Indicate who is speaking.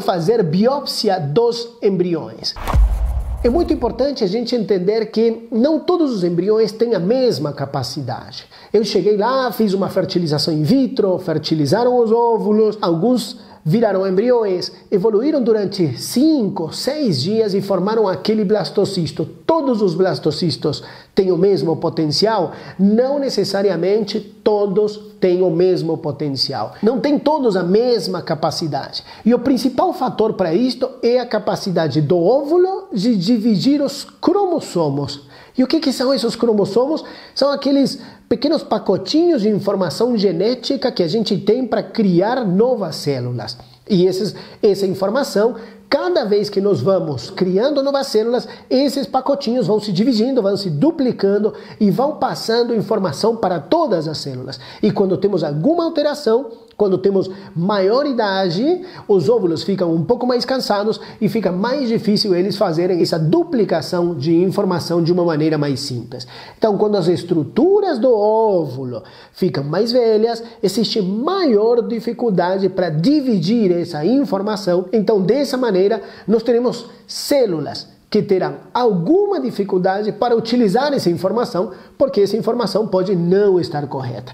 Speaker 1: Quando fazer biópsia dos embriões? É muito importante a gente entender que não todos os embriões têm a mesma capacidade. Eu cheguei lá, fiz uma fertilização in vitro, fertilizaram os óvulos, alguns viraram embriões, evoluíram durante 5, 6 dias e formaram aquele blastocisto. Todos os blastocistos têm o mesmo potencial? Não necessariamente todos têm o mesmo potencial. Não têm todos a mesma capacidade. E o principal fator para isto é a capacidade do óvulo de dividir os cromossomos. E o que, que são esses cromossomos? São aqueles pequenos pacotinhos de informação genética que a gente tem para criar novas células. E esses, essa informação cada vez que nós vamos criando novas células, esses pacotinhos vão se dividindo, vão se duplicando e vão passando informação para todas as células. E quando temos alguma alteração, quando temos maior idade, os óvulos ficam um pouco mais cansados e fica mais difícil eles fazerem essa duplicação de informação de uma maneira mais simples. Então, quando as estruturas do óvulo ficam mais velhas, existe maior dificuldade para dividir essa informação. Então, dessa maneira, nós teremos células que terão alguma dificuldade para utilizar essa informação, porque essa informação pode não estar correta.